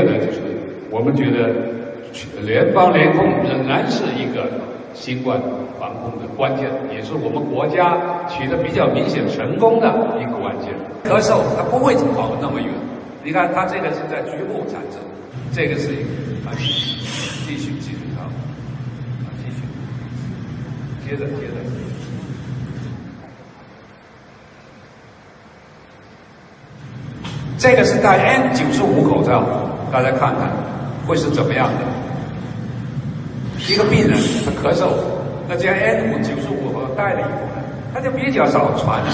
现在就是我们觉得联邦联控仍然是一个新冠防控的关键，也是我们国家取得比较明显成功的一个关键。咳嗽它不会跑那么远，你看它这个是在局部产生，这个是啊，继续继续啊，继续，接着接着。这个是戴 N 九十五口罩，大家看看会是怎么样的？一个病人他咳嗽，那既然 N 五九十五口戴了以后呢，他就比较少传染。